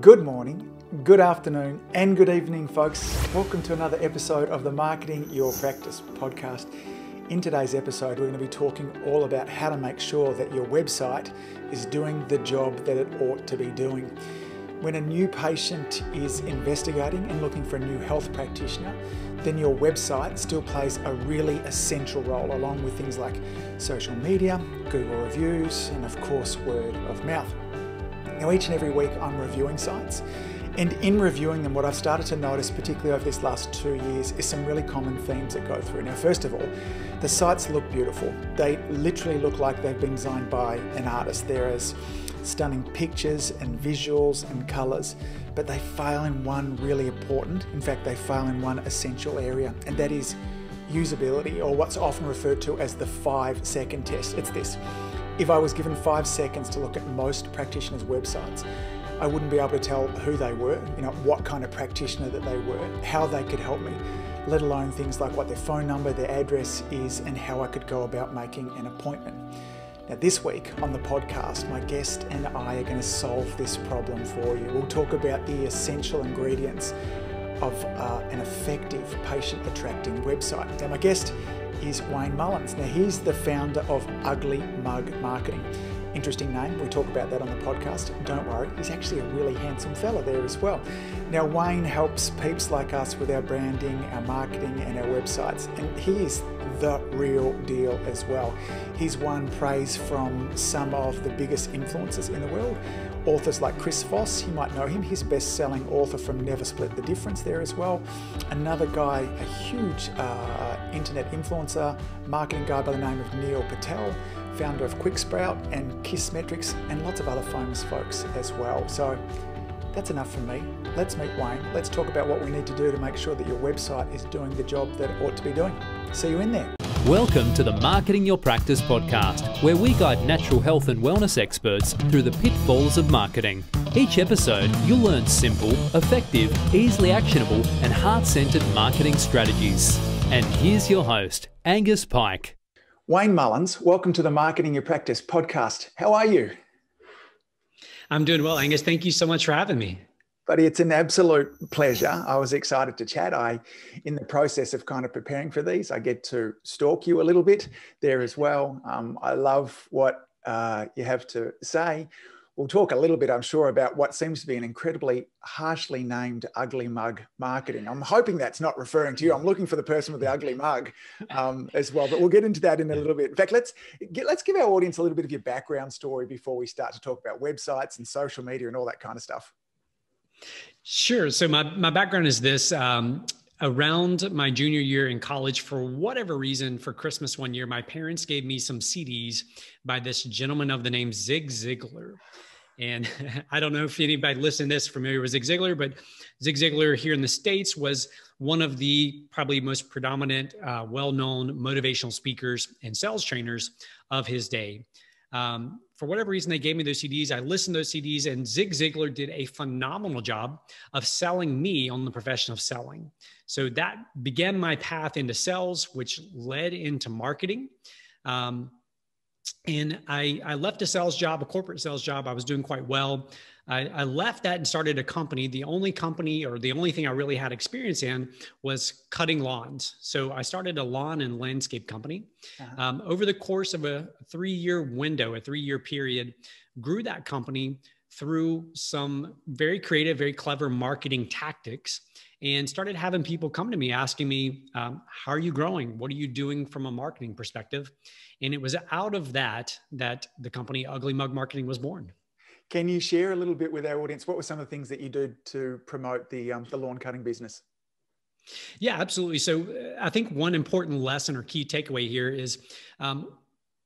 Good morning, good afternoon, and good evening, folks. Welcome to another episode of the Marketing Your Practice podcast. In today's episode, we're going to be talking all about how to make sure that your website is doing the job that it ought to be doing. When a new patient is investigating and looking for a new health practitioner, then your website still plays a really essential role, along with things like social media, Google reviews, and of course, word of mouth. Now, each and every week, I'm reviewing sites. And in reviewing them, what I've started to notice, particularly over this last two years, is some really common themes that go through. Now, first of all, the sites look beautiful. They literally look like they've been designed by an artist. There is stunning pictures and visuals and colours, but they fail in one really important, in fact, they fail in one essential area, and that is usability, or what's often referred to as the five second test. It's this if I was given five seconds to look at most practitioners' websites, I wouldn't be able to tell who they were, you know, what kind of practitioner that they were, how they could help me, let alone things like what their phone number, their address is, and how I could go about making an appointment. Now, this week on the podcast, my guest and I are going to solve this problem for you. We'll talk about the essential ingredients of uh, an effective patient attracting website. Now, my guest is Wayne Mullins. Now, he's the founder of Ugly Mug Marketing. Interesting name, we talk about that on the podcast. Don't worry, he's actually a really handsome fella there as well. Now, Wayne helps peeps like us with our branding, our marketing, and our websites, and he is the real deal as well. He's won praise from some of the biggest influencers in the world. Authors like Chris Voss, you might know him, he's best selling author from Never Split the Difference there as well. Another guy, a huge uh, internet influencer, marketing guy by the name of Neil Patel, founder of QuickSprout and Kissmetrics, and lots of other famous folks as well. So that's enough from me. Let's meet Wayne. Let's talk about what we need to do to make sure that your website is doing the job that it ought to be doing. See you in there. Welcome to the Marketing Your Practice podcast, where we guide natural health and wellness experts through the pitfalls of marketing. Each episode, you'll learn simple, effective, easily actionable, and heart centered marketing strategies. And here's your host, Angus Pyke. Wayne Mullins, welcome to the Marketing Your Practice podcast. How are you? I'm doing well, Angus. Thank you so much for having me buddy it's an absolute pleasure. I was excited to chat. I in the process of kind of preparing for these i get to stalk you a little bit there as well. Um, i love what uh, you have to say. We'll talk a little bit i'm sure about what seems to be an incredibly harshly named ugly mug marketing. I'm hoping that's not referring to you. I'm looking for the person with the ugly mug um, as well but we'll get into that in a little bit. In fact let's get, let's give our audience a little bit of your background story before we start to talk about websites and social media and all that kind of stuff Sure. So my, my background is this. Um, around my junior year in college, for whatever reason, for Christmas one year, my parents gave me some CDs by this gentleman of the name Zig Ziglar. And I don't know if anybody listening to this familiar with Zig Ziglar, but Zig Ziglar here in the States was one of the probably most predominant, uh, well known motivational speakers and sales trainers of his day. Um, for whatever reason, they gave me those CDs. I listened to those CDs, and Zig Ziglar did a phenomenal job of selling me on the profession of selling. So that began my path into sales, which led into marketing. Um, and I, I left a sales job, a corporate sales job. I was doing quite well. I, I, left that and started a company. The only company or the only thing I really had experience in was cutting lawns. So I started a lawn and landscape company. Uh-huh. Um, over the course of a three year window, a three year period, grew that company through some very creative, very clever marketing tactics and started having people come to me asking me, um, How are you growing? What are you doing from a marketing perspective? And it was out of that that the company Ugly Mug Marketing was born. Can you share a little bit with our audience? What were some of the things that you did to promote the, um, the lawn cutting business? Yeah, absolutely. So uh, I think one important lesson or key takeaway here is um,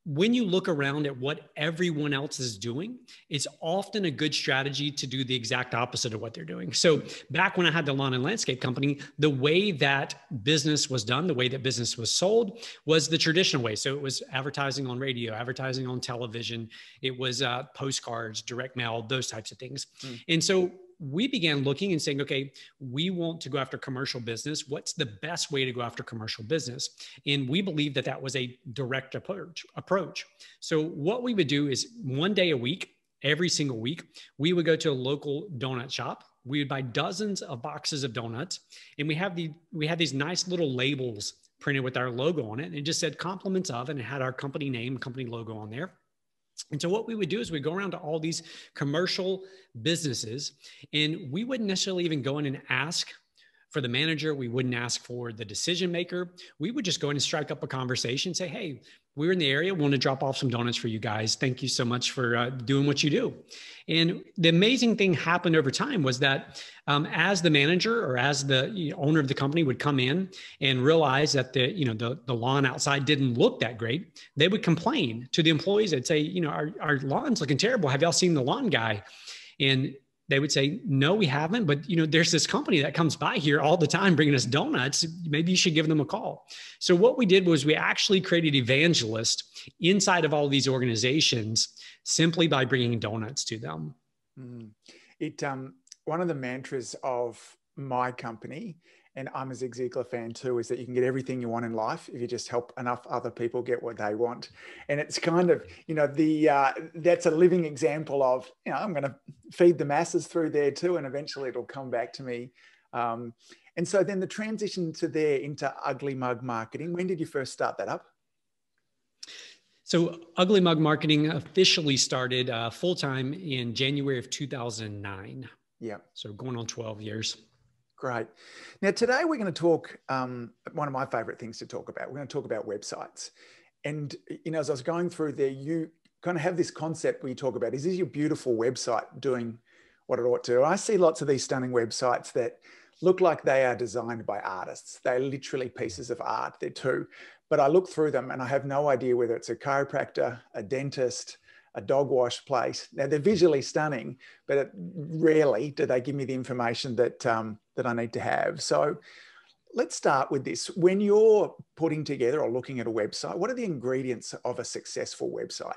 when you look around at what everyone else is doing, it's often a good strategy to do the exact opposite of what they're doing. So, back when I had the lawn and landscape company, the way that business was done, the way that business was sold was the traditional way. So, it was advertising on radio, advertising on television, it was uh, postcards, direct mail, those types of things. Mm. And so, we began looking and saying, okay, we want to go after commercial business. What's the best way to go after commercial business? And we believe that that was a direct approach. approach. So what we would do is one day a week, every single week, we would go to a local donut shop. We would buy dozens of boxes of donuts, and we have the we had these nice little labels printed with our logo on it, and it just said compliments of, and it had our company name, company logo on there. And so what we would do is we go around to all these commercial businesses, and we wouldn't necessarily even go in and ask for the manager. We wouldn't ask for the decision maker. We would just go in and strike up a conversation, say, hey, we're in the area. We want to drop off some donuts for you guys. Thank you so much for uh, doing what you do. And the amazing thing happened over time was that um, as the manager or as the you know, owner of the company would come in and realize that the you know the, the lawn outside didn't look that great, they would complain to the employees. They'd say, you know, our, our lawn's looking terrible. Have y'all seen the lawn guy? And they would say no we haven't but you know there's this company that comes by here all the time bringing us donuts. Maybe you should give them a call. So what we did was we actually created evangelists inside of all these organizations simply by bringing donuts to them. Mm. it um, one of the mantras of my company and I'm a Zig Ziglar fan too, is that you can get everything you want in life if you just help enough other people get what they want. And it's kind of, you know, the uh, that's a living example of, you know, I'm going to feed the masses through there too, and eventually it'll come back to me. Um, and so then the transition to there into Ugly Mug marketing. When did you first start that up? So, Ugly Mug Marketing officially started uh, full time in January of 2009. Yeah. So, going on 12 years. Great. Now, today we're going to talk um, one of my favorite things to talk about. We're going to talk about websites. And, you know, as I was going through there, you kind of have this concept where you talk about is this your beautiful website doing what it ought to? I see lots of these stunning websites that look like they are designed by artists. They're literally pieces of art. They're two. But I look through them and I have no idea whether it's a chiropractor, a dentist, a dog wash place. Now they're visually stunning, but it, rarely do they give me the information that um, that I need to have. So let's start with this. When you're putting together or looking at a website, what are the ingredients of a successful website?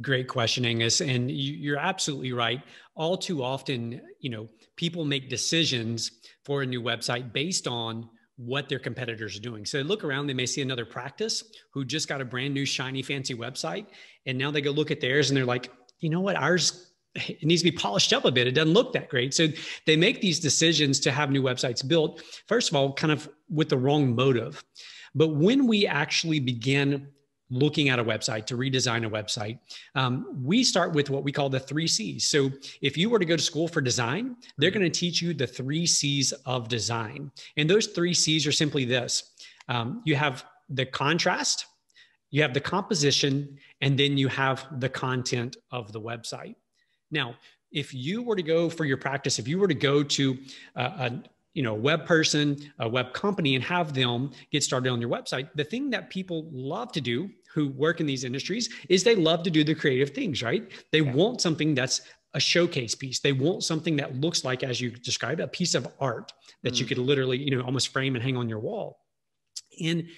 Great question, Angus. And you're absolutely right. All too often, you know, people make decisions for a new website based on what their competitors are doing. So they look around, they may see another practice who just got a brand new, shiny, fancy website. And now they go look at theirs and they're like, you know what, ours it needs to be polished up a bit. It doesn't look that great. So they make these decisions to have new websites built, first of all, kind of with the wrong motive. But when we actually begin looking at a website to redesign a website, um, we start with what we call the three C's. So if you were to go to school for design, they're going to teach you the three C's of design. And those three C's are simply this um, you have the contrast, you have the composition, and then you have the content of the website. Now, if you were to go for your practice, if you were to go to a, a you know, a web person, a web company, and have them get started on your website, the thing that people love to do who work in these industries is they love to do the creative things, right? They yeah. want something that's a showcase piece. They want something that looks like, as you described, a piece of art that mm. you could literally, you know, almost frame and hang on your wall. And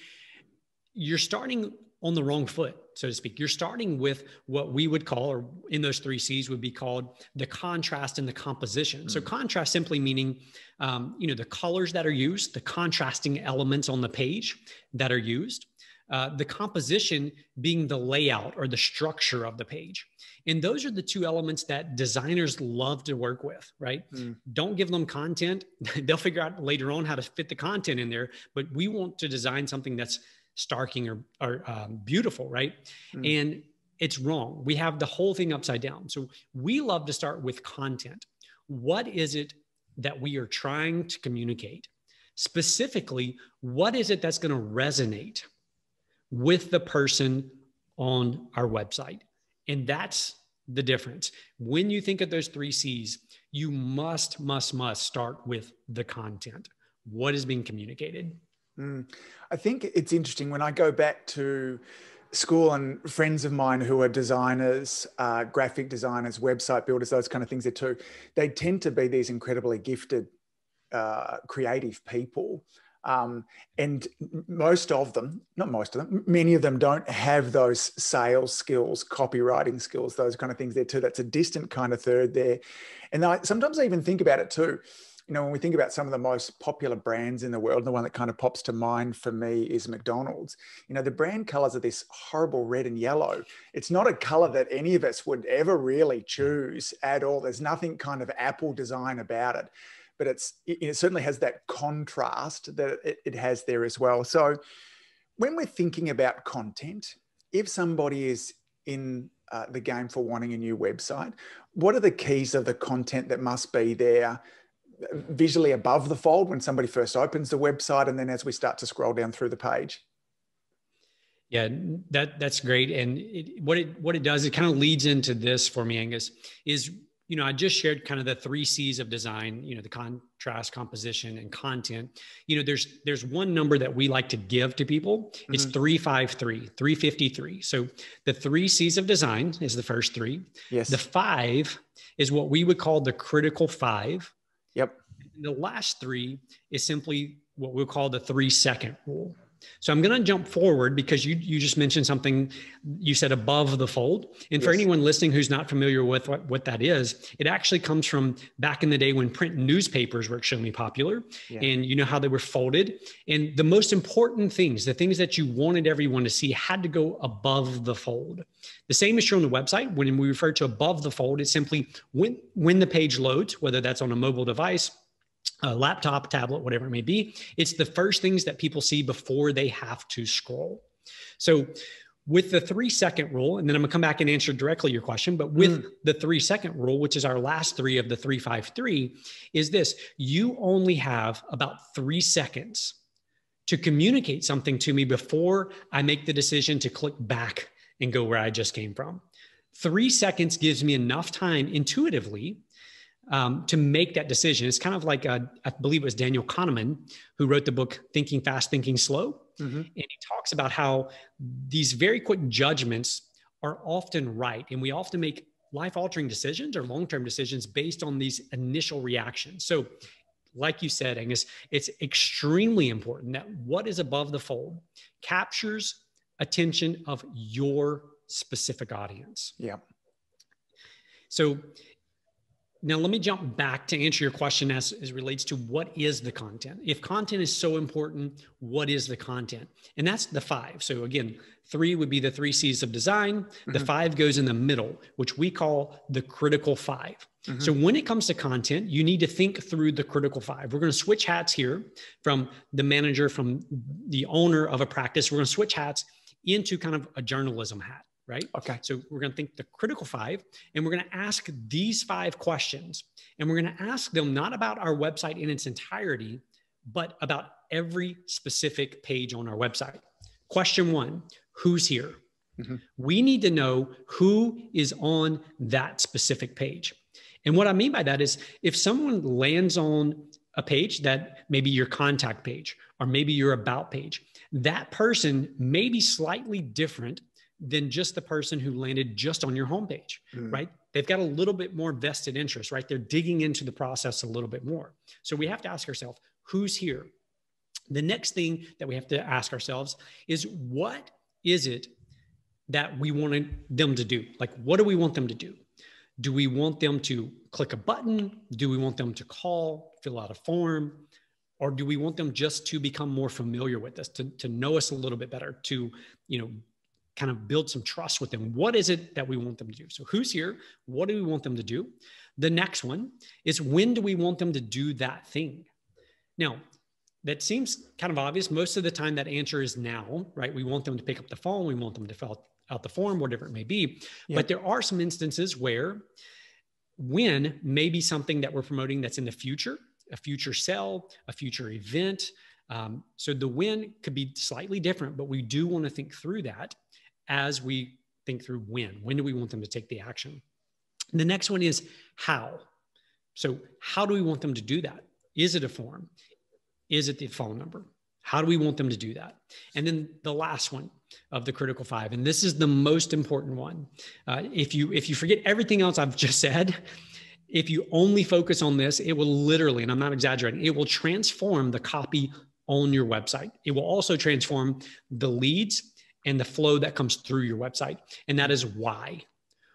you're starting on the wrong foot, so to speak. You're starting with what we would call, or in those three C's would be called the contrast and the composition. Mm. So contrast simply meaning, um, you know, the colors that are used, the contrasting elements on the page that are used. Uh, the composition being the layout or the structure of the page. And those are the two elements that designers love to work with, right? Mm. Don't give them content. They'll figure out later on how to fit the content in there, but we want to design something that's starking or, or um, beautiful, right? Mm. And it's wrong. We have the whole thing upside down. So we love to start with content. What is it that we are trying to communicate? Specifically, what is it that's going to resonate with the person on our website? And that's the difference. When you think of those three C's, you must, must, must start with the content. What is being communicated? Mm. I think it's interesting when I go back to school and friends of mine who are designers, uh, graphic designers, website builders, those kind of things there too, they tend to be these incredibly gifted, uh, creative people. Um, and most of them, not most of them, many of them don't have those sales skills, copywriting skills, those kind of things there too. That's a distant kind of third there. And I, sometimes I even think about it too you know, when we think about some of the most popular brands in the world, the one that kind of pops to mind for me is McDonald's. You know, the brand colors are this horrible red and yellow. It's not a color that any of us would ever really choose at all. There's nothing kind of Apple design about it, but it's it, it certainly has that contrast that it, it has there as well. So when we're thinking about content, if somebody is in uh, the game for wanting a new website, what are the keys of the content that must be there? Visually above the fold when somebody first opens the website and then as we start to scroll down through the page. Yeah that that's great. And it, what it what it does it kind of leads into this for me angus is you know i just shared kind of the three c's of design you know the contrast composition and content. You know there's there's one number that we like to give to people. It's mm-hmm. 353 353 so the three c's of design is the first three. Yes. The five is what we would call the critical five Yep. the last three is simply what we'll call the three second rule. So I'm going to jump forward because you you just mentioned something you said above the fold. And yes. for anyone listening who's not familiar with what, what that is, it actually comes from back in the day when print newspapers were extremely popular yeah. and you know how they were folded. And the most important things, the things that you wanted everyone to see had to go above the fold. The same is true on the website. When we refer to above the fold, it's simply when when the page loads, whether that's on a mobile device a laptop, tablet, whatever it may be. It's the first things that people see before they have to scroll. So, with the three second rule, and then I'm gonna come back and answer directly your question, but with mm. the three second rule, which is our last three of the 353, is this you only have about three seconds to communicate something to me before I make the decision to click back and go where I just came from. Three seconds gives me enough time intuitively um, to make that decision. It's kind of like, uh, I believe it was Daniel Kahneman who wrote the book Thinking Fast, Thinking Slow. Mm-hmm. And he talks about how these very quick judgments are often right. And we often make life altering decisions or long term decisions based on these initial reactions. So, like you said, Angus, it's extremely important that what is above the fold captures attention of your specific audience. Yeah. So now, let me jump back to answer your question as, as relates to what is the content. If content is so important, what is the content? And that's the five. So, again, three would be the three C's of design. Mm-hmm. The five goes in the middle, which we call the critical 5 mm-hmm. So, when it comes to content, you need to think through the critical five. We're going to switch hats here from the manager, from the owner of a practice. We're going to switch hats into kind of a journalism hat right? Okay. So we're going to think the critical five, and we're going to ask these five questions. And we're going to ask them not about our website in its entirety, but about every specific page on our website. Question one Who's here? Mm-hmm. We need to know who is on that specific page. And what I mean by that is if someone lands on a page that maybe your contact page or maybe your about page, that person may be slightly different than just the person who landed just on your homepage, mm. right? They've got a little bit more vested interest, right? They're digging into the process a little bit more. So we have to ask ourselves, who's here? The next thing that we have to ask ourselves is what is it that we wanted them to do? Like, what do we want them to do? Do we want them to click a button? Do we want them to call, fill out a form? Or do we want them just to become more familiar with us, to, to know us a little bit better, to, you know, kind of build some trust with them. What is it that we want them to do? So, who's here? What do we want them to do? The next one is when do we want them to do that thing? Now, that seems kind of obvious. Most of the time, that answer is now, right? We want them to pick up the phone, we want them to fill out the form, whatever it may be. Yeah. But there are some instances where when may be something that we're promoting that's in the future, a future sell, a future event. Um, so the when could be slightly different, but we do want to think through that as we think through when. When do we want them to take the action? The next one is how. So, how do we want them to do that? Is it a form? Is it the phone number? How do we want them to do that? And then the last one of the critical five, and this is the most important one. Uh, if you if you forget everything else I've just said, if you only focus on this, it will literally, and I'm not exaggerating, it will transform the copy on your website. It will also transform the leads and the flow that comes through your website. And that is why.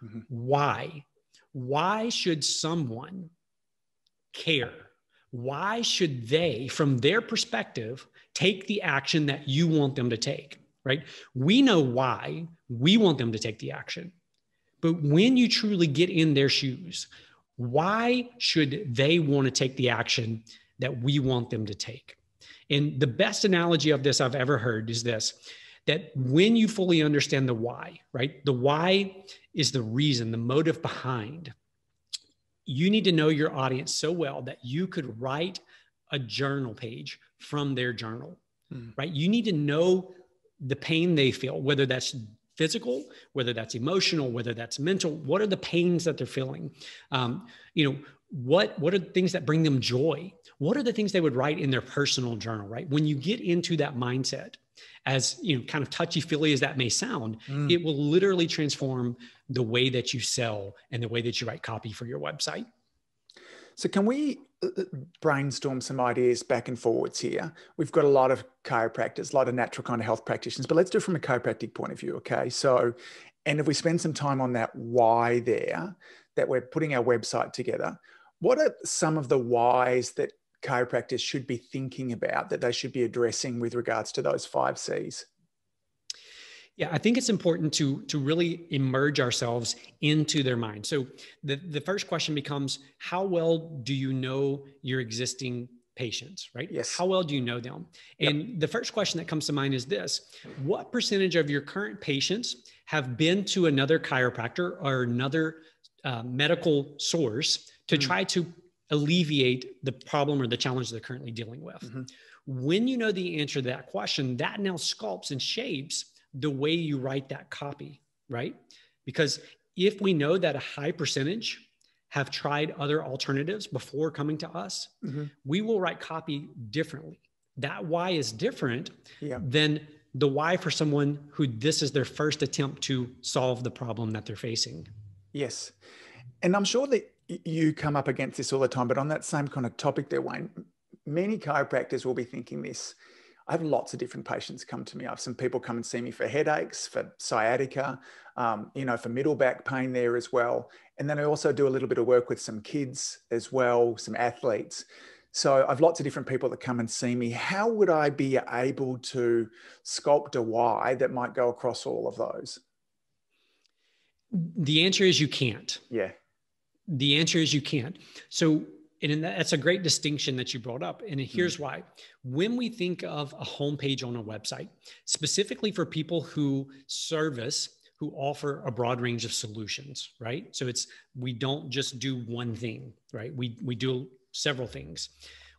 Mm-hmm. Why? Why should someone care? why should they, from their perspective, take the action that you want them to take? Right? We know why we want them to take the action. But when you truly get in their shoes, why should they want to take the action that we want them to take? And the best analogy of this I've ever heard is this that when you fully understand the why, right? The why is the reason, the motive behind. You need to know your audience so well that you could write a journal page from their journal, mm. right? You need to know the pain they feel, whether that's physical, whether that's emotional, whether that's mental. What are the pains that they're feeling? Um, you know, what what are the things that bring them joy? What are the things they would write in their personal journal? Right when you get into that mindset, as you know, kind of touchy feely as that may sound, mm. it will literally transform the way that you sell and the way that you write copy for your website. So, can we uh, uh, brainstorm some ideas back and forwards here? We've got a lot of chiropractors, a lot of natural kind of health practitioners, but let's do it from a chiropractic point of view, okay? So, and if we spend some time on that why there, that we're putting our website together, what are some of the whys that chiropractors should be thinking about that they should be addressing with regards to those five C's? Yeah, I think it's important to to really immerse ourselves into their mind. So the, the first question becomes how well do you know your existing patients, right? Yes. How well do you know them? And yep. the first question that comes to mind is this What percentage of your current patients have been to another chiropractor or another uh, medical source to mm. try to alleviate the problem or the challenge they're currently dealing with? Mm-hmm. When you know the answer to that question, that now sculpts and shapes the way you write that copy, right? Because if we know that a high percentage have tried other alternatives before coming to us, mm-hmm. we will write copy differently. That why is different yeah. than the why for someone who this is their first attempt to solve the problem that they're facing. Yes. And I'm sure that you come up against this all the time, but on that same kind of topic there, Wayne, many chiropractors will be thinking this I have lots of different patients come to me. I have some people come and see me for headaches, for sciatica, um, you know, for middle back pain there as well. And then I also do a little bit of work with some kids as well, some athletes. So I've lots of different people that come and see me. How would I be able to sculpt a why that might go across all of those? The answer is you can't. Yeah. The answer is you can't. So and that's a great distinction that you brought up. And here's mm. why. When we think of a homepage on a website, specifically for people who service, who offer a broad range of solutions, right? So it's we don't just do one thing, right? We we do several things.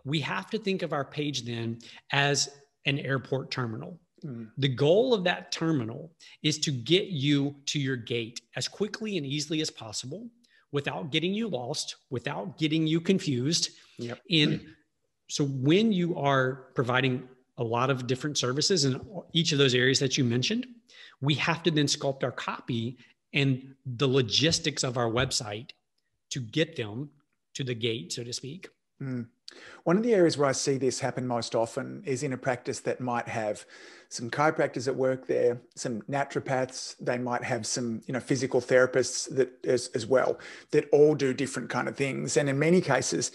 We have to think of our page then as an airport terminal. Mm. The goal of that terminal is to get you to your gate as quickly and easily as possible without getting you lost, without getting you confused. Yep. And so when you are providing a lot of different services in each of those areas that you mentioned, we have to then sculpt our copy and the logistics of our website to get them to the gate, so to speak. Mm. One of the areas where I see this happen most often is in a practice that might have some chiropractors at work there, some naturopaths. They might have some, you know, physical therapists that as, as well that all do different kind of things. And in many cases,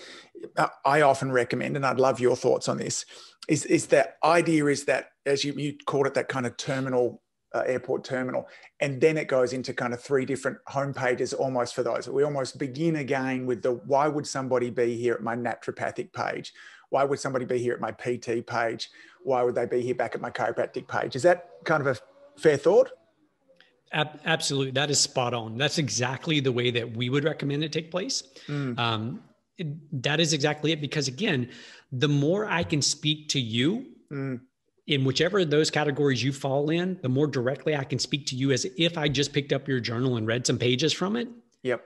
uh, I often recommend, and I'd love your thoughts on this, is is that idea is that as you you called it that kind of terminal uh, airport terminal. And then it goes into kind of three different home pages almost for those. We almost begin again with the why would somebody be here at my naturopathic page? Why would somebody be here at my PT page? Why would they be here back at my chiropractic page? Is that kind of a fair thought? Absolutely. That is spot on. That's exactly the way that we would recommend it take place. Mm. Um, that is exactly it. Because again, the more I can speak to you, mm in whichever of those categories you fall in, the more directly I can speak to you as if I just picked up your journal and read some pages from it. Yep.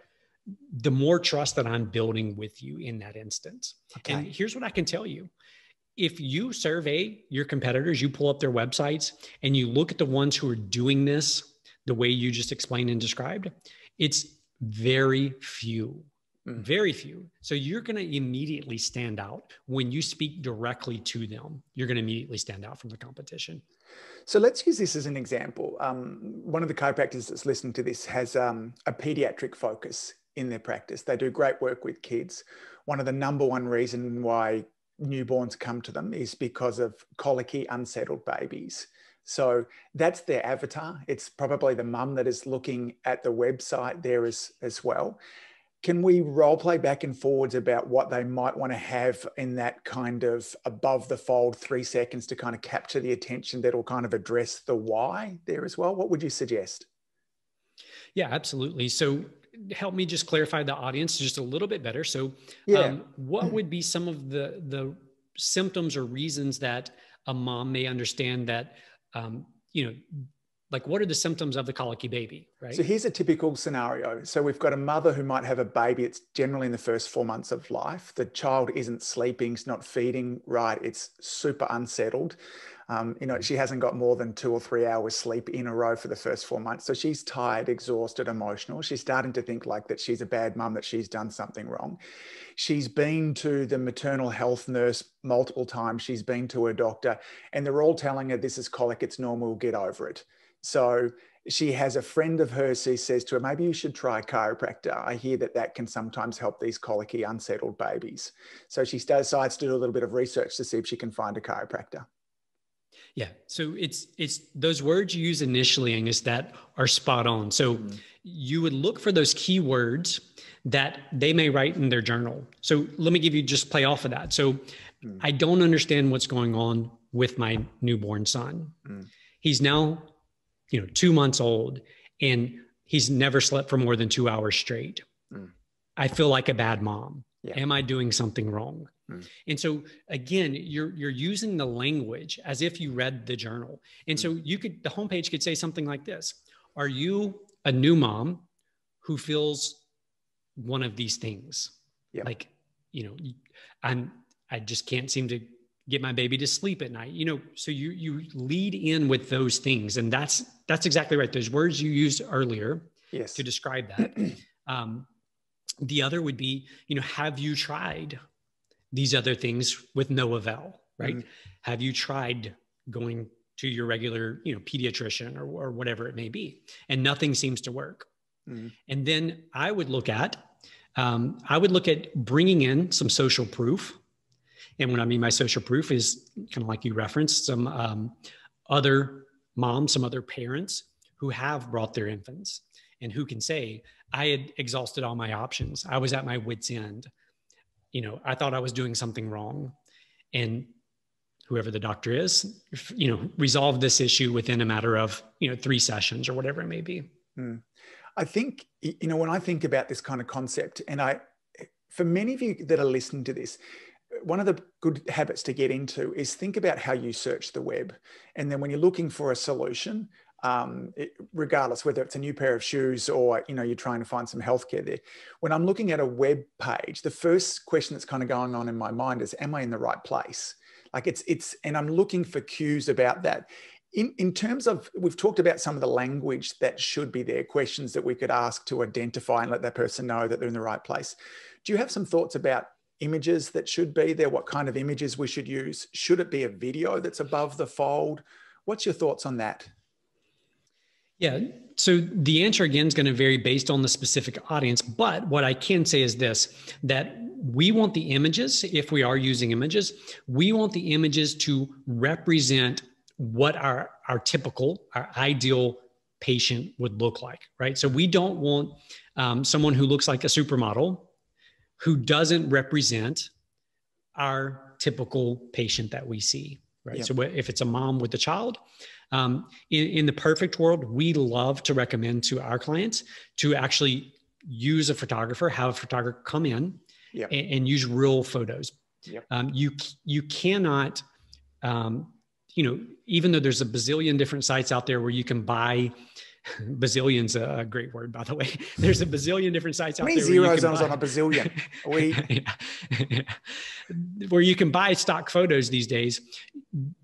The more trust that I'm building with you in that instance. Okay. And here's what I can tell you. If you survey your competitors, you pull up their websites and you look at the ones who are doing this the way you just explained and described, it's very few Mm. Very few. So you're going to immediately stand out when you speak directly to them. You're going to immediately stand out from the competition. So let's use this as an example. Um, one of the chiropractors that's listening to this has um, a pediatric focus in their practice. They do great work with kids. One of the number one reason why newborns come to them is because of colicky, unsettled babies. So that's their avatar. It's probably the mum that is looking at the website there as, as well. Can we role play back and forwards about what they might want to have in that kind of above the fold three seconds to kind of capture the attention that will kind of address the why there as well? What would you suggest? Yeah, absolutely. So help me just clarify the audience just a little bit better. So, yeah. um, what would be some of the the symptoms or reasons that a mom may understand that um, you know like what are the symptoms of the colicky baby right so here's a typical scenario so we've got a mother who might have a baby it's generally in the first four months of life the child isn't sleeping it's not feeding right it's super unsettled um, you know, she hasn't got more than two or three hours sleep in a row for the first four months. So she's tired, exhausted, emotional. She's starting to think like that she's a bad mum, that she's done something wrong. She's been to the maternal health nurse multiple times. She's been to a doctor, and they're all telling her this is colic, it's normal, get over it. So she has a friend of hers who says to her, maybe you should try chiropractor. I hear that that can sometimes help these colicky, unsettled babies. So she decides to do a little bit of research to see if she can find a chiropractor. Yeah. So it's it's those words you use initially, Angus, that are spot on. So mm-hmm. you would look for those keywords that they may write in their journal. So let me give you just play off of that. So mm-hmm. I don't understand what's going on with my newborn son. Mm-hmm. He's now, you know, two months old and he's never slept for more than two hours straight. Mm. I feel like a bad mom. Yeah. Am I doing something wrong? Mm. And so again, you're you're using the language as if you read the journal. And mm. so you could the homepage could say something like this: Are you a new mom who feels one of these things? Yeah. Like, you know, I'm I just can't seem to get my baby to sleep at night. You know, so you you lead in with those things, and that's that's exactly right. Those words you used earlier yes. to describe that. Um, the other would be, you know, have you tried these other things with no avail, right? Mm-hmm. Have you tried going to your regular, you know, pediatrician or, or whatever it may be, and nothing seems to work? Mm-hmm. And then I would look at, um, I would look at bringing in some social proof. And what I mean by social proof is kind of like you referenced some um, other moms, some other parents who have brought their infants and who can say, I had exhausted all my options. I was at my wits' end you know, I thought I was doing something wrong. And whoever the doctor is, you know, resolve this issue within a matter of, you know, three sessions or whatever it may be. Mm. I think, you know, when I think about this kind of concept, and I, for many of you that are listening to this, one of the good habits to get into is think about how you search the web. And then when you're looking for a solution, um, it, regardless whether it's a new pair of shoes or you know you're trying to find some healthcare there. When I'm looking at a web page, the first question that's kind of going on in my mind is, "Am I in the right place?" Like it's it's, and I'm looking for cues about that. In, in terms of, we've talked about some of the language that should be there, questions that we could ask to identify and let that person know that they're in the right place. Do you have some thoughts about images that should be there? What kind of images we should use? Should it be a video that's above the fold? What's your thoughts on that? Yeah. So the answer again is going to vary based on the specific audience. But what I can say is this that we want the images, if we are using images, we want the images to represent what our, our typical, our ideal patient would look like, right? So we don't want um, someone who looks like a supermodel who doesn't represent our typical patient that we see, right? Yep. So if it's a mom with a child, um, in, in the perfect world, we love to recommend to our clients to actually use a photographer, have a photographer come in yep. and, and, use real photos. Yep. Um, you you cannot, um, you know, even though there's a bazillion different sites out there where you can buy. Bazillion's a great word, by the way. There's a bazillion different sites out there. Zeros on a bazillion? we where you can buy stock photos these days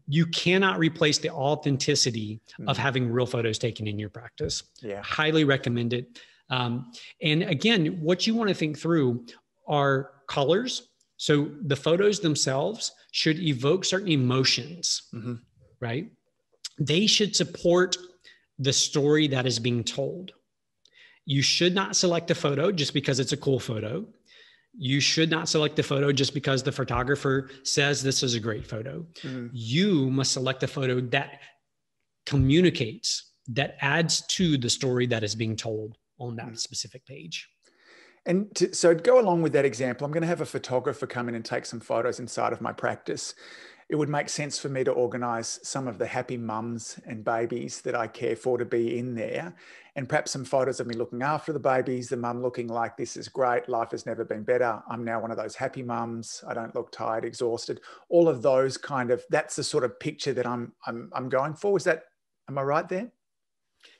you cannot replace the authenticity mm. of having real photos taken in your practice. Yeah. Highly recommend it. Um, and again, what you want to think through are colors. So the photos themselves should evoke certain emotions, mm-hmm. right? They should support the story that is being told. You should not select a photo just because it's a cool photo. You should not select a photo just because the photographer says this is a great photo. Mm-hmm. You must select a photo that communicates, that adds to the story that is being told on that mm-hmm. specific page. And to, so, go along with that example, I'm going to have a photographer come in and take some photos inside of my practice. It would make sense for me to organize some of the happy mums and babies that I care for to be in there, and perhaps some photos of me looking after the babies, the mum looking like this is great, life has never been better. I'm now one of those happy mums. I don't look tired, exhausted. All of those kind of that's the sort of picture that I'm I'm, I'm going for. Is that am I right there?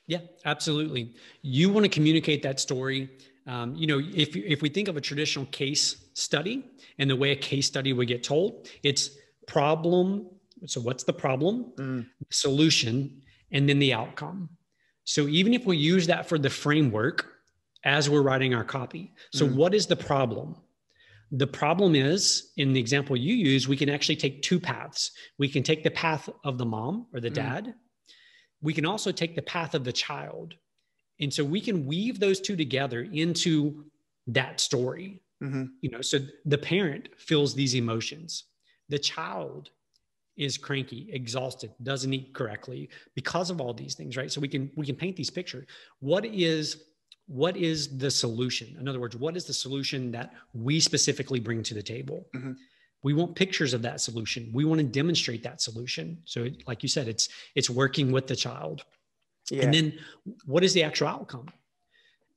Yeah, absolutely. You want to communicate that story um, you know, if, if we think of a traditional case study and the way a case study would get told, it's problem. So, what's the problem, mm. solution, and then the outcome. So, even if we use that for the framework as we're writing our copy, so mm. what is the problem? The problem is, in the example you use, we can actually take two paths. We can take the path of the mom or the mm. dad. We can also take the path of the child and so we can weave those two together into that story mm-hmm. you know so the parent feels these emotions the child is cranky exhausted doesn't eat correctly because of all these things right? So we can we can paint these pictures. What is what is the solution? In other words what is the solution that we specifically bring to the table? Mm-hmm. we want pictures of that solution. We want to demonstrate that solution. So like you said it's it's working with the child. Yeah. And then what is the actual outcome?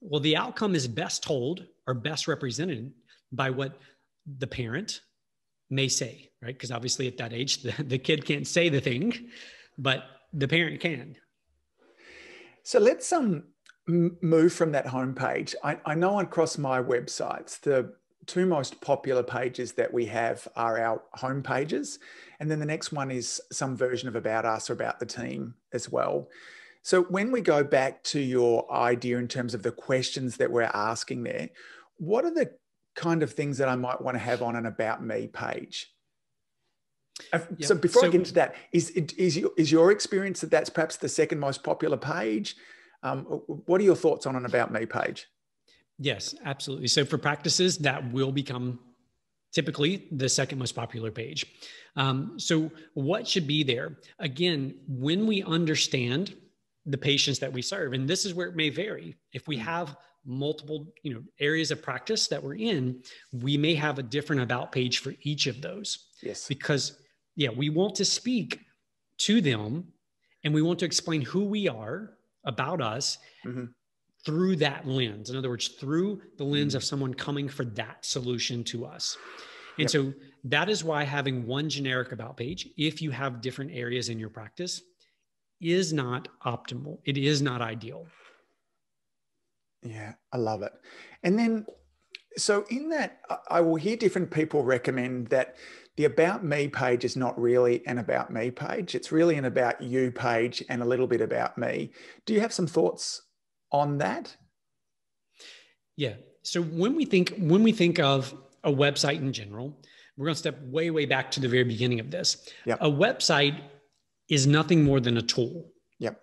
Well, the outcome is best told or best represented by what the parent may say, right? Because obviously at that age, the, the kid can't say the thing, but the parent can. So let's um move from that homepage. I, I know across my websites, the two most popular pages that we have are our home pages. And then the next one is some version of about us or about the team as well. So when we go back to your idea in terms of the questions that we're asking there, what are the kind of things that I might want to have on an about me page? Yep. So before so, I get into that, is, is, your, is your experience that that's perhaps the second most popular page? Um, what are your thoughts on an about me page? Yes, absolutely. So for practices, that will become typically the second most popular page. Um, so what should be there? Again, when we understand the patients that we serve and this is where it may vary if we mm. have multiple you know areas of practice that we're in we may have a different about page for each of those yes because yeah we want to speak to them and we want to explain who we are about us mm-hmm. through that lens in other words through the lens mm-hmm. of someone coming for that solution to us and yep. so that is why having one generic about page if you have different areas in your practice is not optimal. It is not ideal. Yeah, I love it. And then, so in that, I will hear different people recommend that the About Me page is not really an About Me page. It's really an About You page and a little bit about me. Do you have some thoughts on that? Yeah. So when we think when we think of a website in general, we're going to step way way back to the very beginning of this. Yep. A website is nothing more than a tool. Yep.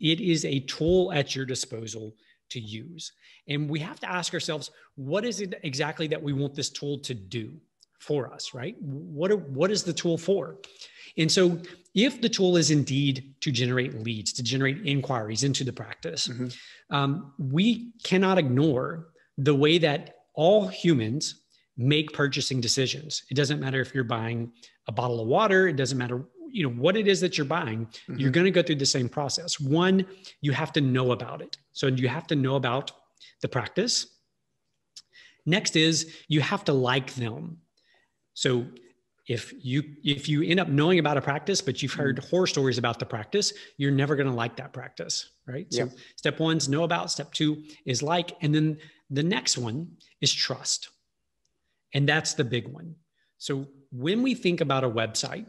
It is a tool at your disposal to use. And we have to ask ourselves, what is it exactly that we want this tool to do for us, right? What, are, what is the tool for? And so, if the tool is indeed to generate leads, to generate inquiries into the practice, mm-hmm. um, we cannot ignore the way that all humans make purchasing decisions. It doesn't matter if you're buying a bottle of water, it doesn't matter you know what it is that you're buying mm-hmm. you're going to go through the same process one you have to know about it so you have to know about the practice next is you have to like them so if you if you end up knowing about a practice but you've heard mm-hmm. horror stories about the practice you're never going to like that practice right yeah. so step one is know about step two is like and then the next one is trust and that's the big one so when we think about a website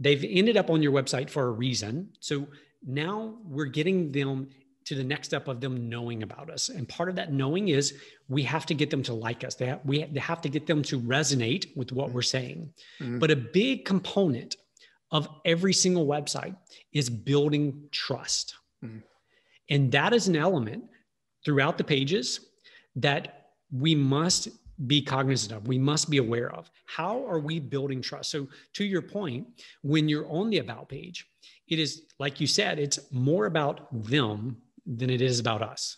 they've ended up on your website for a reason. So now we're getting them to the next step of them knowing about us. And part of that knowing is we have to get them to like us. They have, we they have to get them to resonate with what we're saying. Mm-hmm. But a big component of every single website is building trust. Mm-hmm. And that is an element throughout the pages that we must be cognizant of, we must be aware of. How are we building trust? So, to your point, when you're on the About page, it is, like you said, it's more about them than it is about us.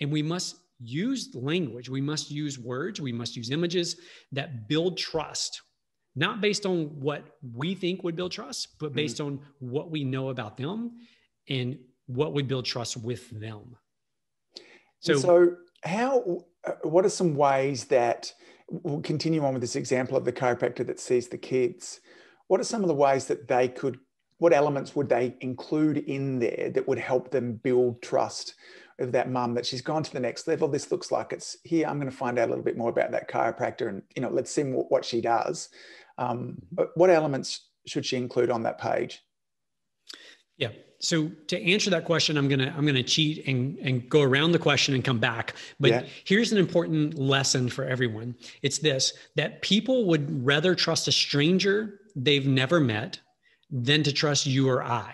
And we must use language, we must use words, we must use images that build trust, not based on what we think would build trust, but mm-hmm. based mm. on what we know about them and what would build trust with them. So, so how, uh, what are some ways that we'll continue on with this example of the chiropractor that sees the kids? What are some of the ways that they could, what elements would they include in there that would help them build trust of that mum that she's gone to the next level? This looks like it's here. I'm going to find out a little bit more about that chiropractor and, you know, let's see what, what she does. Um, but what elements should she include on that page? Yeah. So to answer that question, I'm gonna I'm gonna cheat and and go around the question and come back. But yeah. here's an important lesson for everyone. It's this that people would rather trust a stranger they've never met than to trust you or I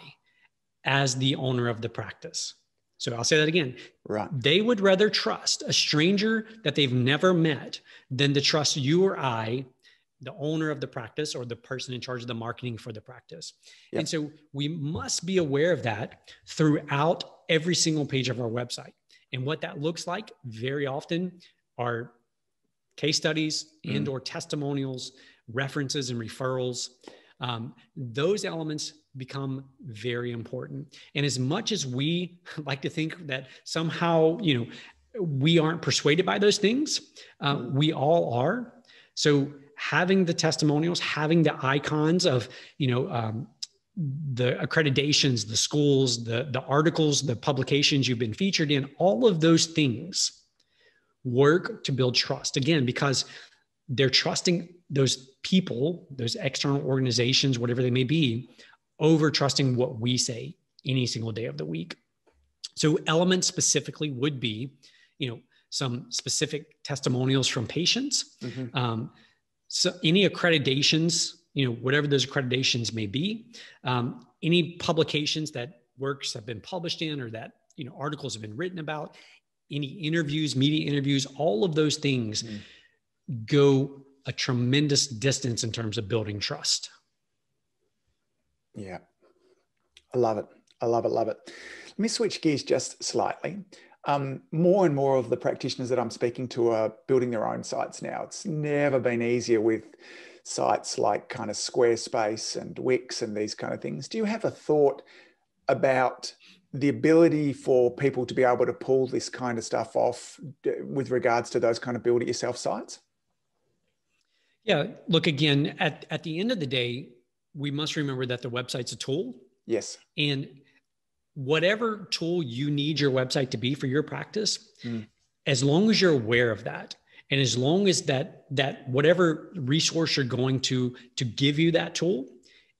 as the owner of the practice. So I'll say that again. Right. They would rather trust a stranger that they've never met than to trust you or I the owner of the practice or the person in charge of the marketing for the practice. Yep. And so we must be aware of that throughout every single page of our website. And what that looks like very often are case studies mm. and or testimonials, references and referrals. Um, those elements become very important. And as much as we like to think that somehow, you know, we aren't persuaded by those things, uh, mm. we all are. So having the testimonials, having the icons of, you know, um, the accreditations, the schools, the, the articles, the publications you've been featured in, all of those things work to build trust. Again, because they're trusting those people, those external organizations, whatever they may be, over trusting what we say any single day of the week. So elements specifically would be, you know, some specific testimonials from patients, mm-hmm. um, so any accreditations, you know, whatever those accreditations may be, um, any publications that works have been published in or that, you know, articles have been written about, any interviews, media interviews, all of those things mm. Go a tremendous distance in terms of building trust. Yeah. I love it. I love it. Love it. Let me switch gears just slightly um, more and more of the practitioners that I'm speaking to are building their own sites now. It's never been easier with sites like kind of Squarespace and Wix and these kind of things. Do you have a thought about the ability for people to be able to pull this kind of stuff off with regards to those kind of build it yourself sites? Yeah, look again at at the end of the day, we must remember that the website's a tool. Yes. And whatever tool you need your website to be for your practice, mm. as long as you're aware of that, and as long as that that whatever resource you're going to to give you that tool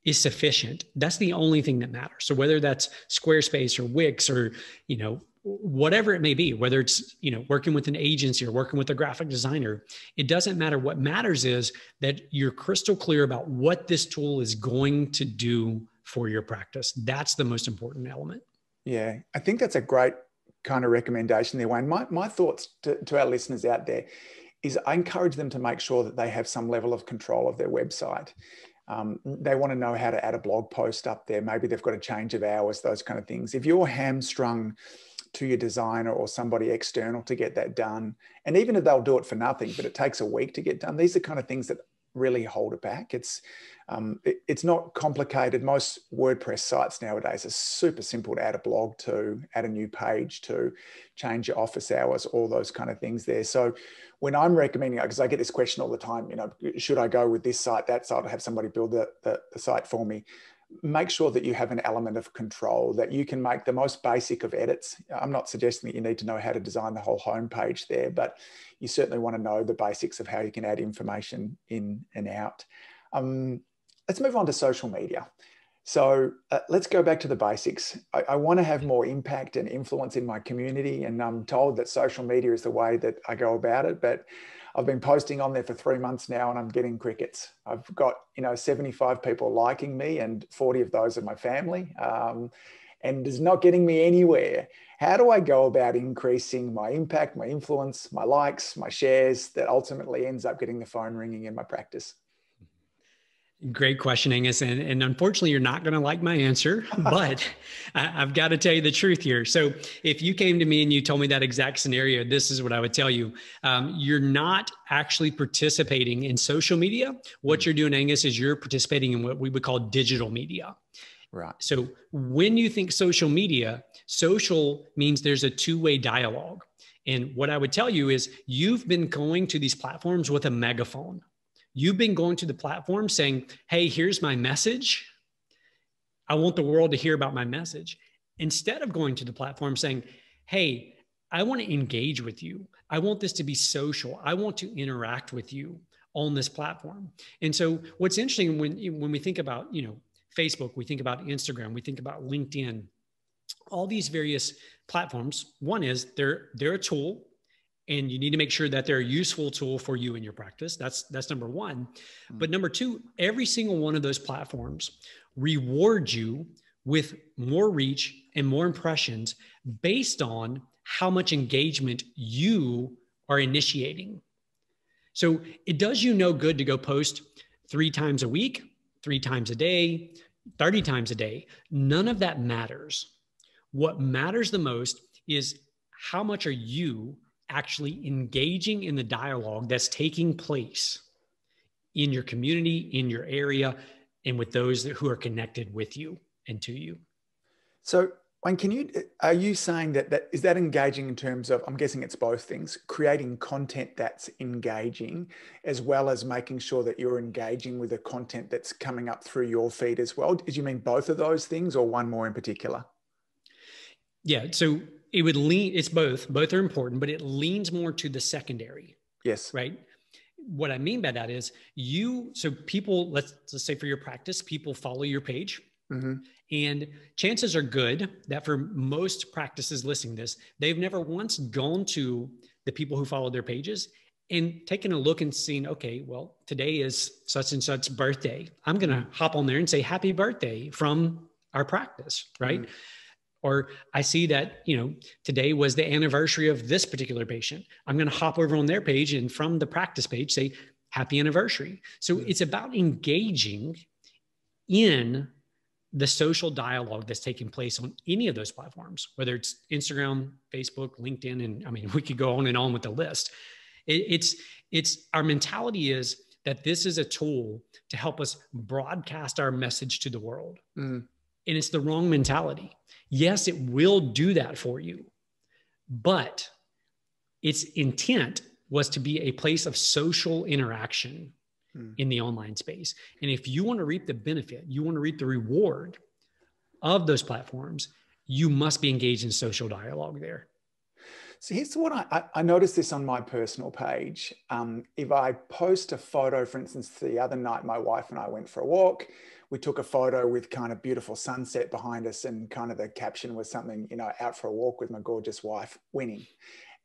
is sufficient, that's the only thing that matters. So whether that's Squarespace or Wix or you know whatever it may be whether it's you know working with an agency or working with a graphic designer it doesn't matter what matters is that you're crystal clear about what this tool is going to do for your practice. That's the most important element. Yeah, I think that's a great kind of recommendation there, Wayne. My, my thoughts to, to our listeners out there is I encourage them to make sure that they have some level of control of their website. Um, they want to know how to add a blog post up there. Maybe they've got a change of hours, those kind of things. If you're hamstrung to your designer or somebody external to get that done, and even if they'll do it for nothing, but it takes a week to get done, these are kind of things that really hold it back. It's um, it, it's not complicated. Most WordPress sites nowadays are super simple to add a blog to, add a new page to, change your office hours, all those kind of things there. So when I'm recommending, because I get this question all the time, you know, should I go with this site, that site, or have somebody build the, the, the site for me? Make sure that you have an element of control that you can make the most basic of edits. I'm not suggesting that you need to know how to design the whole homepage there, but you certainly want to know the basics of how you can add information in and out. Um, let's move on to social media. So uh, let's go back to the basics. I, I want to have more impact and influence in my community, and I'm told that social media is the way that I go about it. But I've been posting on there for three months now, and I'm getting crickets. I've got you know 75 people liking me, and 40 of those are my family. Um, and is not getting me anywhere. How do I go about increasing my impact, my influence, my likes, my shares that ultimately ends up getting the phone ringing in my practice? Great question, Angus. And, and unfortunately, you're not going to like my answer, but I, have got to tell you the truth here. So, if you came to me and you told me that exact scenario, this is what I would tell you. Um, you're not actually participating in social media. What mm. you're doing, Angus, is you're participating in what we would call digital media. Right. So, when you think social media, social means there's a two way dialogue. And what I would tell you is you've been going to these platforms with a megaphone You've been going to the platform saying, Hey, here's my message. I want the world to hear about my message. Instead of going to the platform saying, Hey, I want to engage with you. I want this to be social. I want to interact with you on this platform. And so what's interesting when when we think about, you know, Facebook, we think about Instagram, we think about LinkedIn, all these various platforms. One is they're they're a tool and you need to make sure that they're a useful tool for you in your practice. That's that's number one. Mm-hmm. but number two every single one of those platforms rewards you with more reach and more impressions based on how much engagement you are initiating. So it does you no good to go post three times a week three times a day 30 times a day. None of that matters. What matters the most is how much are you actually engaging in the dialogue that's taking place in your community, in your area, and with those that, who are connected with you and to you. So, Wayne, can you are you saying that that is that engaging in terms of I'm guessing it's both things, creating content that's engaging, as well as making sure that you're engaging with the content that's coming up through your feed as well. Did you mean both of those things, or one more in particular? Yeah. So it would lean it's both both are important but it leans more to the secondary yes. right? What i mean by that is you so people let's, let's say for your practice people follow your page. Mm-hmm. and chances are good that for most practices listening this they've never once gone to the people who follow their pages and taken a look and seen okay well today is such and such birthday. I'm going to hop on there and say happy birthday from our practice right? Mm-hmm or I see that, you know, today was the anniversary of this particular patient. I'm going to hop over on their page and from the practice page say, happy anniversary. So it's about engaging in the social dialogue that's taking place on any of those platforms, whether it's Instagram, Facebook, LinkedIn, and I mean, we could go on and on with the list. It, it's, it's our mentality is that this is a tool to help us broadcast our message to the world. Mm. And it's the wrong mentality. Yes, it will do that for you, but its intent was to be a place of social interaction hmm. in the online space. And if you want to reap the benefit, you want to reap the reward of those platforms, you must be engaged in social dialogue there. So here's what I, I, I noticed this on my personal page. Um, if I post a photo, for instance, the other night, my wife and I went for a walk we took a photo with kind of beautiful sunset behind us and kind of the caption was something you know out for a walk with my gorgeous wife winning.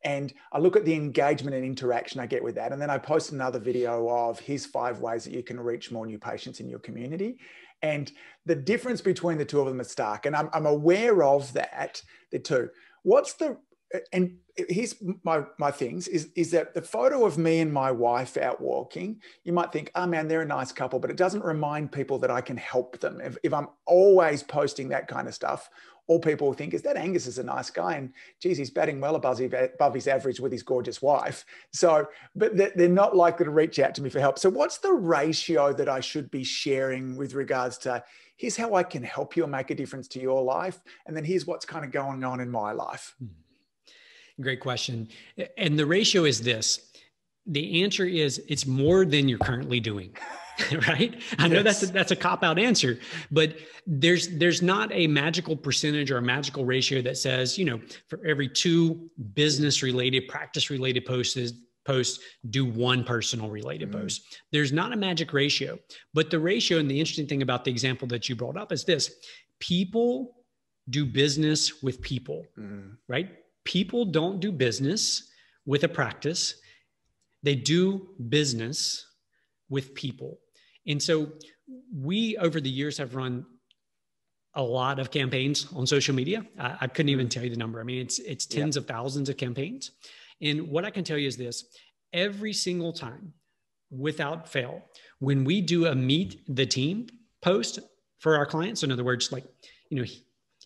And i look at the engagement and interaction i get with that. And then i post another video of his five ways that you can reach more new patients in your community. And the difference between the two of them is stark. And i'm, I'm aware of that the two. What's the and here's my my things is is that the photo of me and my wife out walking you might think oh man they're a nice couple but it doesn't remind people that i can help them. If, if i'm always posting that kind of stuff all people think is that angus is a nice guy? And geez he's batting well above, above his average with his gorgeous wife. So but they're not likely to reach out to me for help. So what's the ratio that i should be sharing with regards to here's how i can help you and make a difference to your life and then here's what's kind of going on in my life? Mm-hmm. Great question. And the ratio is this the answer is it's more than you're currently doing. right? I know yes. that's a, that's a cop out answer, but there's there's not a magical percentage or a magical ratio that says you know for every two business related, practice related posts posts do one personal related mm. post. There's not a magic ratio, but the ratio and the interesting thing about the example that you brought up is this: people do business with people, mm. right? People don't do business with a practice, they do business with people. And so we, over the years, have run a lot of campaigns on social media. I, I couldn't even tell you the number. I mean, it's it's tens of thousands of campaigns. And what I can tell you is this: every single time, without fail, when we do a meet the team post for our clients, in other words, like you know,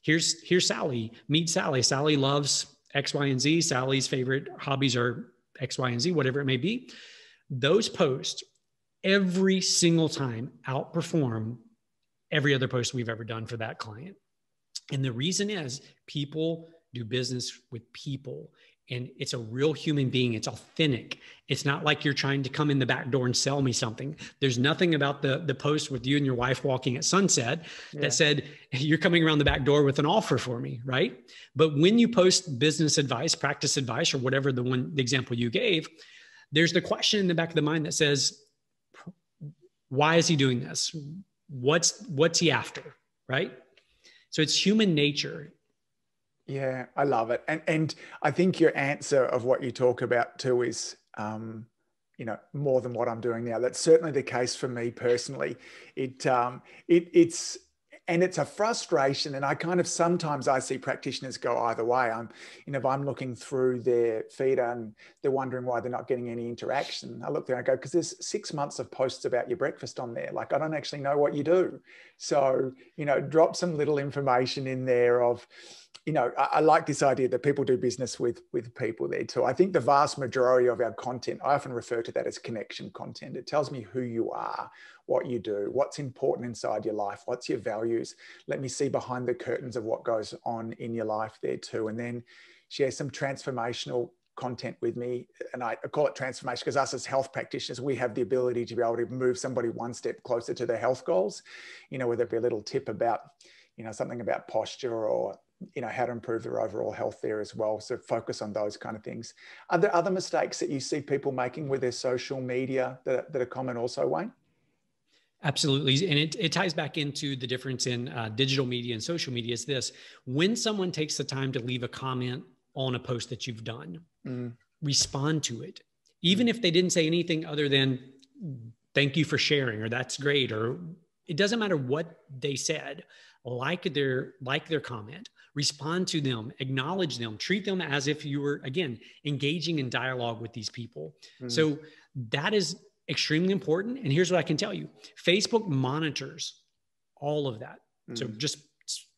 here's here's Sally, meet Sally. Sally loves X, Y, and Z. Sally's favorite hobbies are X, Y, and Z, whatever it may be. Those posts every single time outperform every other post we've ever done for that client. And the reason is people do business with people and it's a real human being. It's authentic. It's not like you're trying to come in the back door and sell me something. There's nothing about the the post with you and your wife walking at sunset yeah. that said you're coming around the back door with an offer for me right? But when you post business advice practice advice or whatever the one the example you gave there's the question in the back of the mind that says why is he doing this? What's what's he after? Right? So it's human nature yeah i love it. And and i think your answer of what you talk about too is um you know more than what i'm doing now. That's certainly the case for me personally. It um it it's and it's a frustration and i kind of sometimes i see practitioners go either way. I'm you know if i'm looking through their feed and they're wondering why they're not getting any interaction i look there and I go because there's six months of posts about your breakfast on there. Like i don't actually know what you do so you know drop some little information in there of you know, I, I, like this idea that people do business with with people there too. I think the vast majority of our content, I often refer to that as connection content. It tells me who you are, what you do, what's important inside your life, what's your values. Let me see behind the curtains of what goes on in your life there too. And then share some transformational content with me. And I call it transformation because us as health practitioners, we have the ability to be able to move somebody one step closer to their health goals. You know, whether it be a little tip about, you know, something about posture or you know how to improve their overall health there as well. So focus on those kind of things. Are there other mistakes that you see people making with their social media that, that are common also wayne? Absolutely. And it, it ties back into the difference in uh, digital media and social media is this. When someone takes the time to leave a comment on a post that you've done, mm. respond to it. Even if they didn't say anything other than thank you for sharing or that's great or it doesn't matter what they said. Like their like their comment respond to them acknowledge them treat them as if you were again engaging in dialogue with these people mm-hmm. so that is extremely important and here's what i can tell you facebook monitors all of that mm-hmm. so just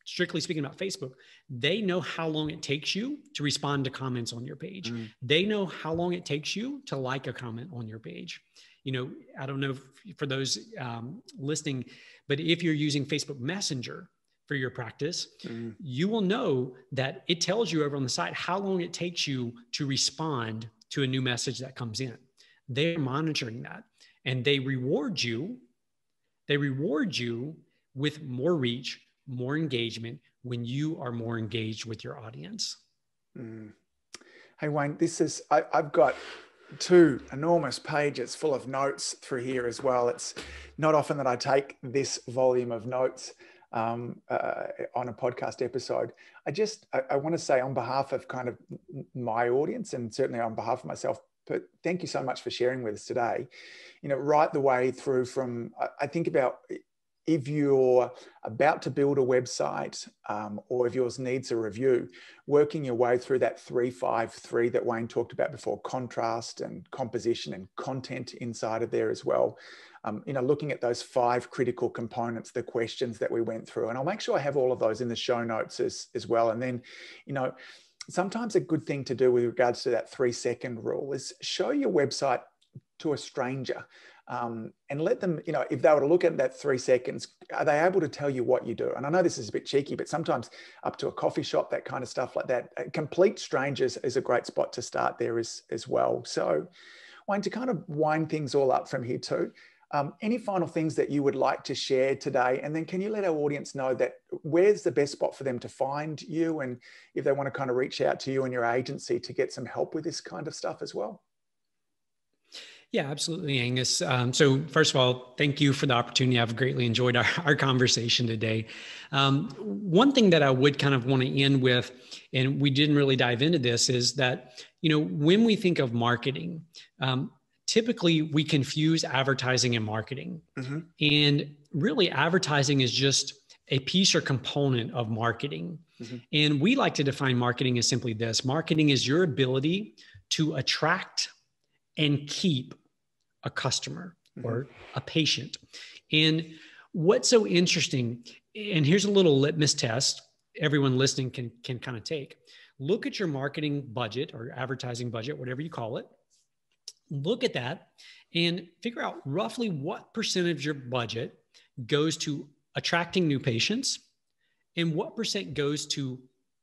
strictly speaking about facebook they know how long it takes you to respond to comments on your page mm-hmm. they know how long it takes you to like a comment on your page you know i don't know for those um, listening but if you're using facebook messenger for your practice, mm. you will know that it tells you over on the site how long it takes you to respond to a new message that comes in. They're monitoring that and they reward you. They reward you with more reach, more engagement when you are more engaged with your audience. Mm. Hey, Wayne, this is, I, I've got two enormous pages full of notes through here as well. It's not often that I take this volume of notes um, uh, on a podcast episode. I just I, I want to say on behalf of kind of my audience and certainly on behalf of myself, but thank you so much for sharing with us today. You know, right the way through from I think about if you're about to build a website um, or if yours needs a review, working your way through that 353 that Wayne talked about before contrast and composition and content inside of there as well um, you know, looking at those five critical components, the questions that we went through. And I'll make sure I have all of those in the show notes as, as well. And then, you know, sometimes a good thing to do with regards to that three second rule is show your website to a stranger. Um, and let them, you know, if they were to look at that three seconds, are they able to tell you what you do? And I know this is a bit cheeky, but sometimes up to a coffee shop, that kind of stuff like that. Complete strangers is a great spot to start there as, as well. So, Wayne, to kind of wind things all up from here too, um, any final things that you would like to share today? And then can you let our audience know that where's the best spot for them to find you and if they want to kind of reach out to you and your agency to get some help with this kind of stuff as well? Yeah, absolutely, Angus. Um, so, first of all, thank you for the opportunity. I've greatly enjoyed our, our conversation today. Um, one thing that I would kind of want to end with, and we didn't really dive into this, is that, you know, when we think of marketing, um, typically we confuse advertising and marketing. Mm-hmm. And really, advertising is just a piece or component of marketing. Mm-hmm. And we like to define marketing as simply this marketing is your ability to attract and keep a customer mm-hmm. or a patient. And what's so interesting, and here's a little litmus test everyone listening can, can kind of take look at your marketing budget or advertising budget, whatever you call it. Look at that and figure out roughly what percentage of your budget goes to attracting new patients and what percent goes to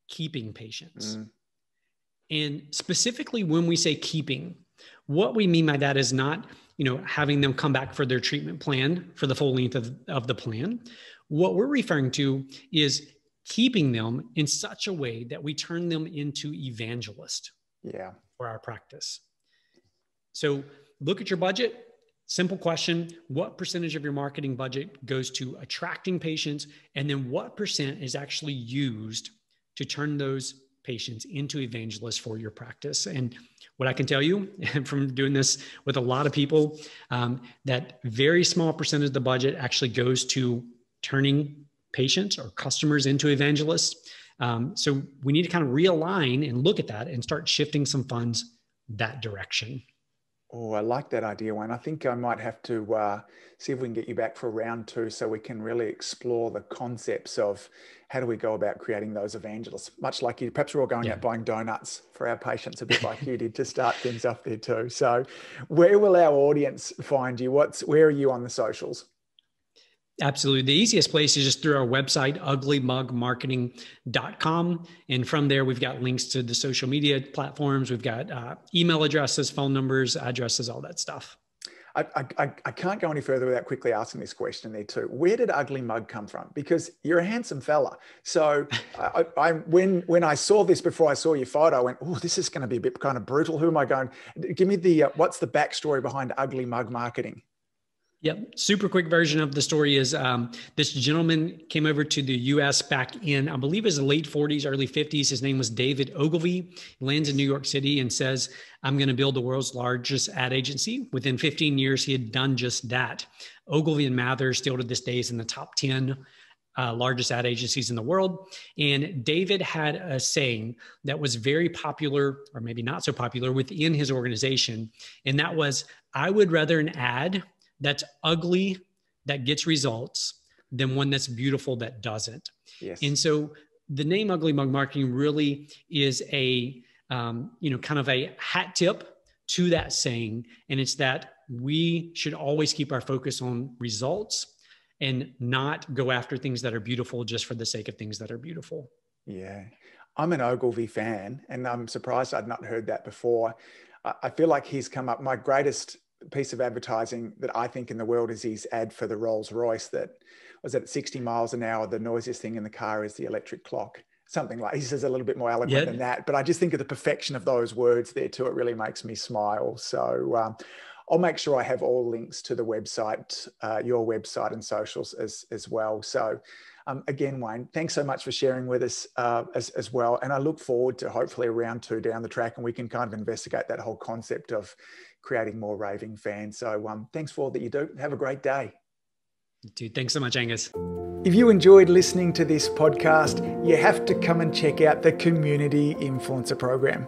keeping patients. Mm. And specifically, when we say keeping, what we mean by that is not, you know, having them come back for their treatment plan for the full length of, of the plan. What we're referring to is keeping them in such a way that we turn them into evangelist yeah. for our practice. So look at your budget. Simple question What percentage of your marketing budget goes to attracting patients? And then what percent is actually used to turn those patients into evangelists for your practice? And what I can tell you from doing this with a lot of people, um, that very small percentage of the budget actually goes to turning patients or customers into evangelists. Um, so we need to kind of realign and look at that and start shifting some funds that direction. Oh, I like that idea, Wayne. I think I might have to uh, see if we can get you back for round two so we can really explore the concepts of how do we go about creating those evangelists. Much like you, perhaps we're all going yeah. out buying donuts for our patients, a bit like you did to start things off there too. So, where will our audience find you? What's where are you on the socials? Absolutely. The easiest place is just through our website, uglymugmarketing.com. And from there, we've got links to the social media platforms. We've got uh, email addresses, phone numbers, addresses, all that stuff. I, I, I can't go any further without quickly asking this question there too. Where did Ugly Mug come from? Because you're a handsome fella. So I, I, when when I saw this before I saw your photo, I went, "Oh, this is going to be a bit kind of brutal." Who am I going? Give me the uh, what's the backstory behind Ugly Mug Marketing? Yep. Super quick version of the story is um, this gentleman came over to the U.S. back in, I believe, his late 40s, early 50s. His name was David Ogilvy. He lands in New York City and says, "I'm going to build the world's largest ad agency." Within 15 years, he had done just that. Ogilvy and Mather still to this day is in the top 10 uh, largest ad agencies in the world. And David had a saying that was very popular, or maybe not so popular, within his organization, and that was, "I would rather an ad." That's ugly that gets results than one that's beautiful that doesn't. Yes. And so the name Ugly Mug Marketing really is a um, you know kind of a hat tip to that saying, and it's that we should always keep our focus on results and not go after things that are beautiful just for the sake of things that are beautiful. Yeah. I'm an Ogilvy fan, and I'm surprised I'd not heard that before. I feel like he's come up. My greatest piece of advertising that I think in the world is his ad for the Rolls Royce that was at 60 miles an hour. The noisiest thing in the car is the electric clock. Something like he says a little bit more eloquent yep. than that, but I just think of the perfection of those words there too. It really makes me smile. So um, I'll make sure I have all links to the website, uh, your website and socials as, as well. So um, again, Wayne, thanks so much for sharing with us uh, as, as well. And I look forward to hopefully round two down the track and we can kind of investigate that whole concept of creating more raving fans. So um, thanks for all that you do. Have a great day. Dude, thanks so much, Angus. If you enjoyed listening to this podcast, you have to come and check out the Community Influencer Program.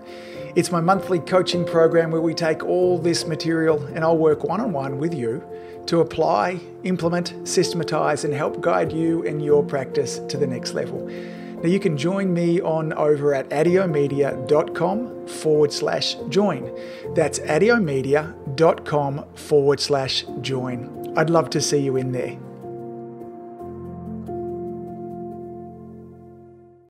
It's my monthly coaching program where we take all this material and I'll work one on one with you to apply, implement, systematize, and help guide you and your practice to the next level. Now, you can join me on over at adiomedia.com forward slash join. That's adiomedia.com forward slash join. I'd love to see you in there.